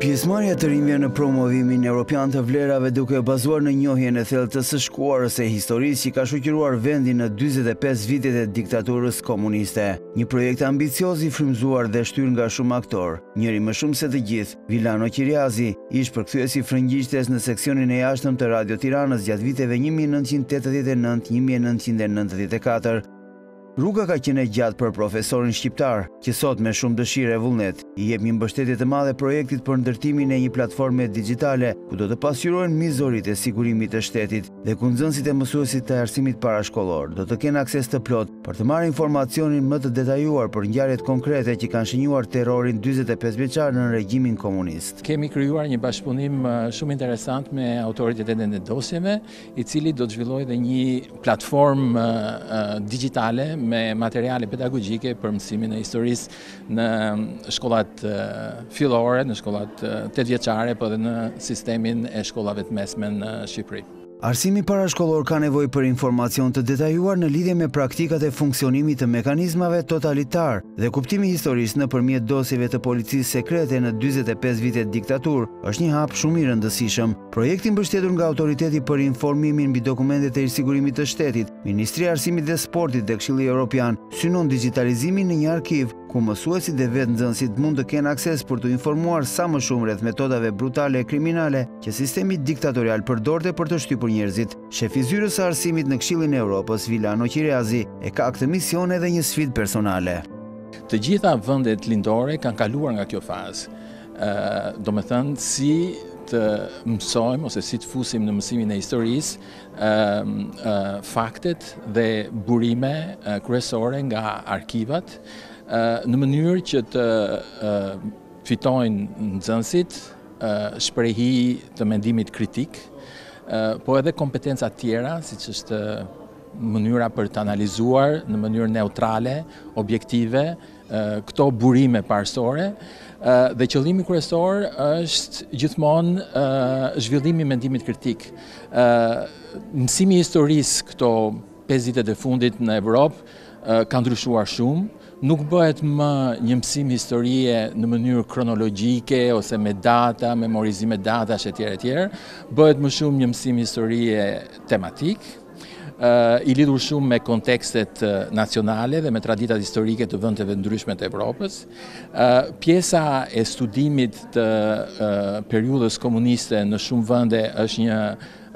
Pjesëmarrja e të rinjve në promovimin evropian të vlerave duke u bazuar në njohjen e thellë të së shkuarës e historisë që ka shoqëruar vendin në 45 vitet e diktaturës komuniste. Një projekt ambicioz i frymëzuar dhe shtyrë nga shumë aktorë, njëri më shumë se të gjithë, Vilano Qiriazi, ish-përkthyes i frëngjishtes në seksionin e jashtëm të Radio Tiranës gjatë viteve një mijë e nëntëqind e tetëdhjetë e nëntë, një mijë e nëntëqind e nëntëdhjetë e katër, Rruga ka qenë e gjatë për profesorin shqiptar, që sot me shumë dëshirë e vullnet, i jep një mbështetje të madhe projektit për ndërtimin e një platforme dixhitale, ku do të pasqyrohen mizoritë e sigurimit të shtetit. dhe ku nxënësit e mësuesit të arsimit parashkollor do të kenë akses të plotë për të marrë informacionin më të detajuar për ngjarjet konkrete që kanë shenjuar terrorin dyzet e pesë vjeçar nën regjimin komunist. Kemi krijuar një bashkëpunim shumë interesant me Autoritetin e Dosjeve, i cili do të zhvillojë dhe një platformë digjitale me materiale pedagogjike për mësimin e historisë në shkollat fillore, në shkollat tetëvjeçare, po edhe në sistemin e shkollave të mesme në Shqipëri. Arsimi parashkollor ka nevojë për informacion të detajuar në lidhje me praktikat e funksionimit të mekanizmave totalitarë dhe kuptimi i historisë nëpërmjet dosjeve të policisë sekrete në dyzet e pesë vitet diktaturë është një hap shumë i rëndësishëm. Projekti i mbështetur nga Autoriteti për Informimin mbi dokumentet e ish-Sigurimit të shtetit Ministria e Arsimit dhe Sportit dhe Këshilli Evropian synon digjitalizimin në një arkiv ku mësuesit dhe vetë nxënësit mund të kenë akses për t'u informuar sa më shumë rreth metodave brutale e kriminale që sistemi diktatorial përdorte për të shtypur njerëzit. Shefi i Zyrës së Arsimit në Këshillin e Evropës, Vilano Qiriazi, e ka këtë mision edhe një sfidë personale. Të gjitha vendet lindore kanë kaluar nga kjo fazë. Ëh, domethënë si të mësojmë ose si të fusim në mësimin e historisë faktet dhe burime kryesore nga arkivat në mënyrë që të fitojnë nxënësit shprehi të mendimit kritik, po edhe kompetenca tjera, siç është mënyra për të analizuar në mënyrë neutrale, objektive, këto burime parësore dhe qëllimi kryesor është gjithmonë zhvillimi i mendimit kritik. Mësimi i historisë këto 5 vitet e fundit në Evropë ka ndryshuar shumë, nuk bëhet më një mësim historie në mënyrë kronologjike ose me data, memorizime datash etj etj, bëhet më shumë një mësim historie tematik. i lidhur shumë me kontekstet nacionale dhe me traditat historike të vëndeve të ndryshme të Evropës. Pjesa e studimit të periudhës komuniste në shumë vënde është një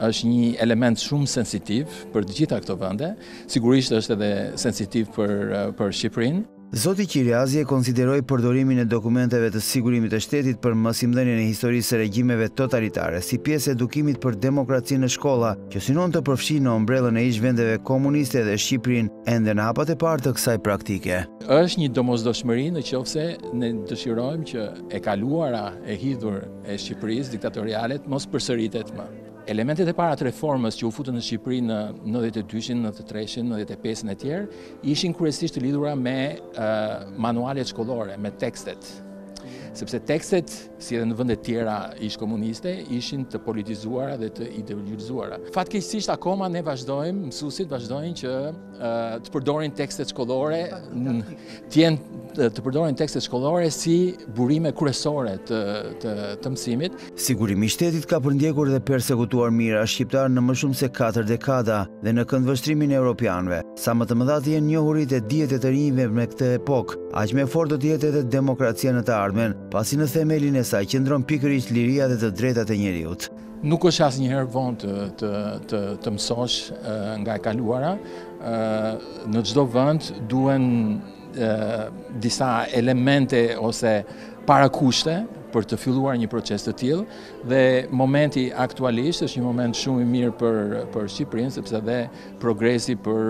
është një element shumë sensitiv për të gjitha këto vënde, sigurisht është edhe sensitiv për Shqipërinë. Zoti Qiriazi e konsideroi përdorimin e dokumenteve të Sigurimit të Shtetit për mësimdhënien e historisë së regjimeve totalitare si pjesë e edukimit për demokraci në shkolla, që synon të përfshijë në ombrellën e ish-vendeve komuniste edhe Shqipërinë, ende në hapat e parë të kësaj praktike. Është një domosdoshmëri në qoftë se ne dëshirojmë që e kaluara e hidhur e Shqipërisë diktatoriale të mos përsëritet më. Elementet e para të reformës që u futën në Shqipëri në nëntëdhjetë e dyshin, nëntëdhjetë e treshin, nëntëdhjetë e pesën etj. ishin kryesisht të lidhura me manualet shkollore, me tekstet. Sepse tekstet, si edhe në vëndet tjera ish komuniste, ishin të politizuara dhe të ideologizuara. Fatkeqësisht akoma ne vazhdojmë, mësusit vazhdojnë që të përdorin tekstet shkollore, të përdorin tekstet shkollore si burime kryesore të, të mësimit, Sigurimi i shtetit ka përndjekur dhe persekutuar mijëra shqiptarë në më shumë se katër dekada dhe në këndvështrimin e europianëve, sa më të mëdha të jenë njohuritë e dijet e të rinjve me këtë epokë, aq më e fortë do të jetë edhe demokracia në të ardhmen, pasi në themelin e saj qëndron pikërisht liria dhe të drejtat e njeriut. Nuk është asnjëherë vonë të mësosh nga e kaluara. Në çdo vend duhen disa elemente ose parakushte për të filluar një proces të tillë dhe momenti aktualisht është një moment shumë i mirë për, për Shqipërinë, sepse dhe progresi për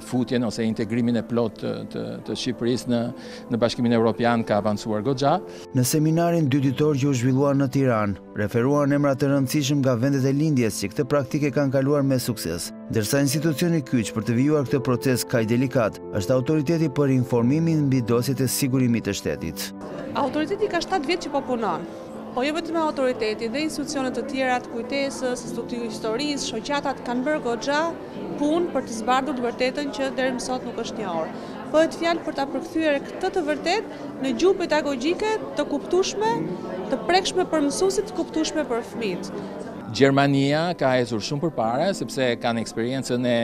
futjen ose integrimin e plotë të, të, të Shqipërisë në, në Bashkimin Europian ka avancuar goxha. Në seminarin dyditor që u zhvillua në Tiranë, referuan emra të rëndësishëm nga vendet e Lindjes që këtë praktikë e kanë kaluar me sukses. Ndërsa institucioni kyç për të vijuar këtë proces kaq delikat, është autoriteti për informimin mbi dosjet e sigurimit të shtetit. Autoriteti ka 7 vjet që po punon, po jo vetëm autoriteti dhe institucione të tjera të kujtesës, instituti i historisë, shoqatat kanë bërë goxha punë për të zbardhur të vërtetën që deri më sot nuk është njohur. Bëhet fjalë për ta përkthyer këtë të vërtetë në gjuhë pedagogjike të kuptueshme, të prekshme për mësuesit, të kuptueshme për fëmijët. Gjermania ka ecur shumë përpara sepse kanë eksperiencën e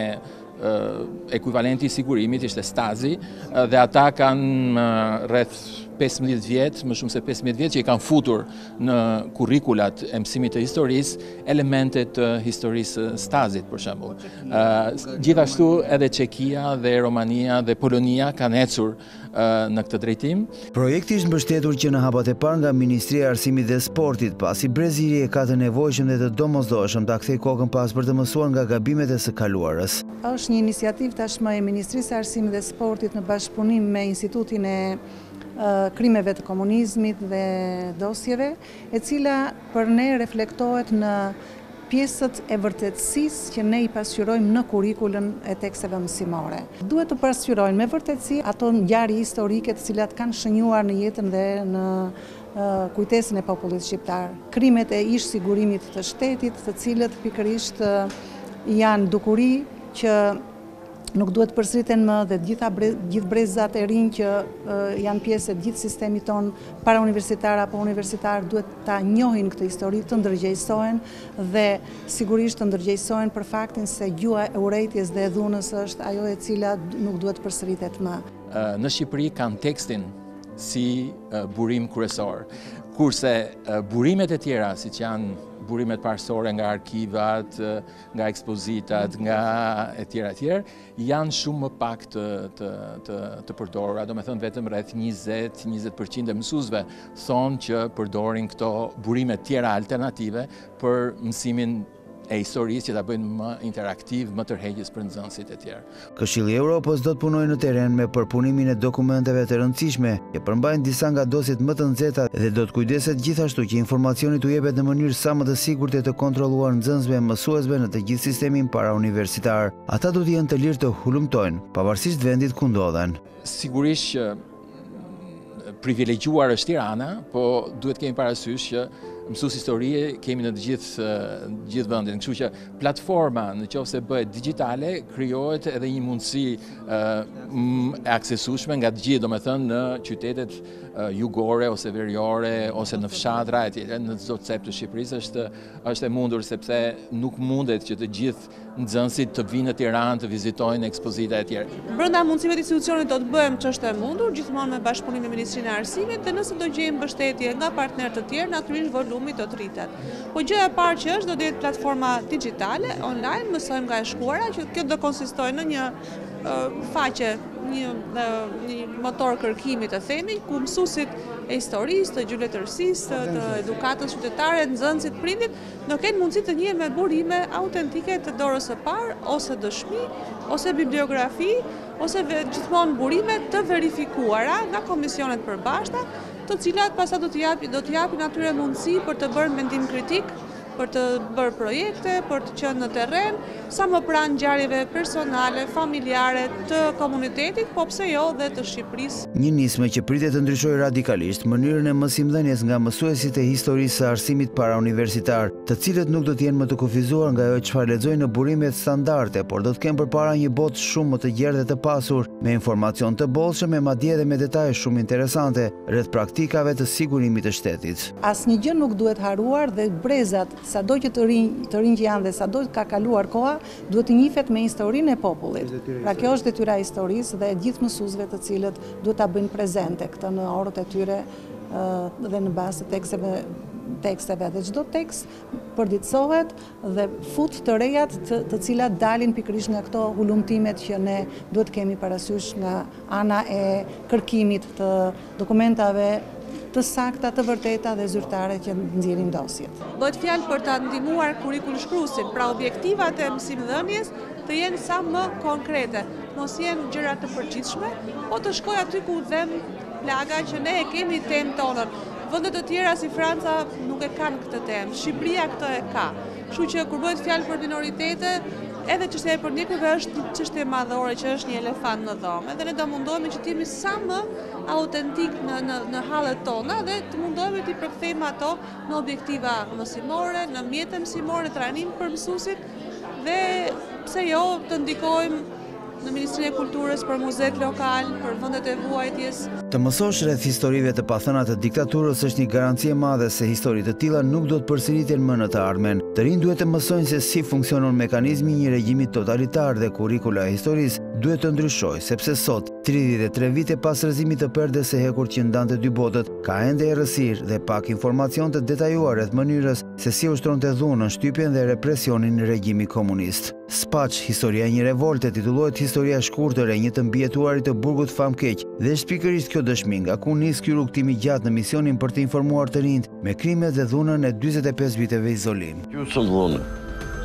ekuivalenti i sigurimit ishte Stazi dhe ata kanë rreth 15 vjet, më shumë se 15 vjet që i kanë futur në kurrikulat e mësimit të historisë elemente të historisë së Stazit për shembull. Gjithashtu edhe Çekia dhe Romania dhe Polonia kanë ecur në këtë drejtim. Projekti është mbështetur që në hapat e parë nga Ministria e Arsimit dhe Sportit, pasi brezi i ri e ka të nevojshëm dhe të domosdoshëm ta kthejë kokën pas për të mësuar nga gabimet e së kaluarës. Është një iniciativë tashmë e Ministrisë së Arsimit dhe Sportit në bashkëpunim me Institutin e krimeve të komunizmit dhe dosjeve, e cila për ne reflektohet në pjesët e vërtetësisë që ne i pasqyrojmë në kurrikulën e teksteve mësimore. Duhet të pasqyrojnë me vërtetësi ato ngjarje historike të cilat kanë shënjuar në jetën dhe në kujtesën e popullit shqiptar. Krimet e ish sigurimit të shtetit të cilët pikërisht janë dukuri që nuk duhet të përsëriten më dhe gjithë brezat e rinj që janë pjesë e gjithë sistemit tonë parauniversitar apo universitar duhet ta njohin këtë histori të ndërgjegjësohen dhe sigurisht të ndërgjegjësohen për faktin se gjuha e urrejtjes dhe e dhunës është ajo e cila nuk duhet të përsëritet më. Në Shqipëri kanë tekstin si burim kryesor, kurse burimet e tjera siç janë burimet parësore nga arkivat, nga ekspozitat, nga e tjera e tjera, janë shumë më pak të, të, të, të përdorura, domethënë vetëm rreth 20-20% e mësuesve thonë që përdorin këto burime tjera alternative për mësimin e historisë që ta bëjnë më interaktiv, më tërheqës për nxënësit e tjerë. Këshilli i Europës do të punojë në terren me përpunimin e dokumenteve të rëndësishme që përmbajnë disa nga dosjet më të nxehta dhe do të kujdeset gjithashtu që informacioni t'u jepet në mënyrë sa më të sigurt e të kontrolluar nxënësve e mësuesve në të gjithë sistemin parauniversitar. Ata do të jenë të lirë të hulumtojnë, pavarësisht vendit ku ndodhen. Sigurisht që privilegjuar është Tirana, po duhet kemi parasysh që mësues historie kemi në gjithë gjithë vendin. Kështu që platforma në qoftë se bëhet digjitale, krijohet edhe një mundësi ë e aksesueshme nga të gjithë, domethënë në qytetet jugore ose veriore ose në fshatra etj. Në çdo cep të Shqipërisë është është e mundur sepse nuk mundet që të gjithë nxënësit të vijnë në Tiranë të vizitojnë ekspozita etj. Brenda mundësive të institucionit do të bëjmë ç'është e mundur, gjithmonë me bashkëpunim me Ministrinë e Arsimit dhe nëse do gjejmë mbështetje nga partnerë të tjerë, natyrisht volumi do të rritet. Po gjëja e parë që është do të jetë platforma dixhitale, online, Mësojmë nga e shkuara, që kjo do konsistojë në një faqe, një një motor kërkimi të themi, ku mësuesit e historisë, të gjuhë-letërsisë, të edukatës qytetare, nxënësit, prindit, Do kenë mundësi të njihen me burime autentike të dorës së parë ose dëshmi ose bibliografi ose gjithmonë burime të verifikuara nga komisione të përbashkëta, të cilat pastaj do t'i japin do t'i japin atyre mundësi për të bërë mendim kritik, për të bërë projekte, për të qenë në terren. sa më pranë ngjarjeve personale, familjare, të komunitetit, po pse jo dhe të Shqipërisë. Një nismë që pritet të ndryshojë radikalisht mënyrën e mësimdhënies nga mësuesit e historisë së arsimit parauniversitar, të cilët nuk do të jenë më të kufizuar nga ajo çfarë lexojnë në burimet standarde, por do të kenë përpara një botë shumë më të gjerë dhe të pasur me informacion të bollshëm e madje edhe me detaje shumë interesante rreth praktikave të sigurimit të shtetit. Asnjë gjë nuk duhet harruar dhe brezat Sado që të rinj që janë dhe sado ka kaluar koha, duhet të njifet me historinë e popullit. Pra kjo është detyra e historisë dhe e gjithë mësuesve të cilët duhet ta bëjnë prezente këtë në orët e tyre dhe në bazë të tekseve, teksteve dhe çdo tekst përditësohet dhe fut të rejat, të cilat dalin pikërisht nga këto hulumtimet që ne duhet të kemi parasysh nga ana e kërkimit të dokumentave të sakta, të vërteta dhe zyrtare që nxjerrin dosjet. Bëhet fjalë për ta ndihmuar kurikulshkruesin, pra objektivat e mësimdhënies të jenë sa më konkrete, të mos jenë gjëra të përgjithshme, po të shkojë aty ku dhemb plaga që ne e kemi temë tonën. Vende të tjera si Franca nuk e kanë këtë temë, Shqipëria këtë e ka. Kështu që kur bëhet fjalë për minoritete, edhe çështja e përndjekujve është një çështje madhore që është një elefant në dhomë. Edhe ne do mundohemi që të jemi sa më autentik në në në hallet tona dhe të mundohemi t'i përkthejmë ato në objektiva mësimore, në mjete mësimore, trajnim për mësuesit dhe pse jo të ndikojmë Në Ministrinë e Kulturës për muzetë lokalë, për vendet e vuajtjes. Të mësosh rreth historive të pathëna të diktaturës është një garanci e madhe se histori të tilla nuk do të përsëriten më në të ardhmen. Të rinjtë duhet të mësojnë se si funksionon mekanizmi i një regjimi totalitar dhe kurrikula e historisë duhet të ndryshojë, sepse sot, tridhjetë e tre vite pas rrëzimit të perdes së hekurt që ndante dy botët, ka ende errësirë dhe pak informacion të detajuar rreth mënyrës se si ushtronte dhunën, shtypjen dhe represionin regjimi komunist. Spaç, Historia e një revolte titullohet Historia e shkurtër e një të mbijetuarit të burgut famkeq dhe është pikërisht kjo dëshmi nga ku nis ky rrugëtim i gjatë në misionin për të informuar të rinjtë me krimet dhe dhunën e dyzet e pesë viteve izolim. Kjo është dhunë,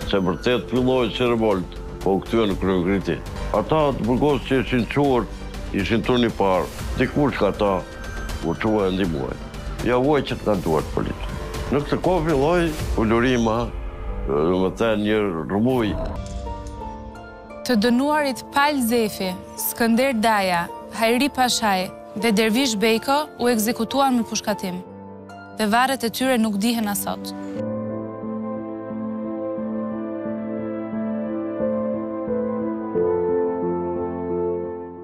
se vërtet filloi si revoltë, po u kthye në kryengritje. Ata të burgosur që ishin çuar ishin turni parë, dikush nga ta U çua e ndihmoi. Ia hoqën nga duart policët. Në këtë kohë filloi ulurima, domethënë një rrëmujë. Të dënuarit Pal Zefi, Skënder Daja, Hajri Pashaj dhe Dervish Bejko u ekzekutuan me pushkatim dhe varret e tyre nuk dihen as sot.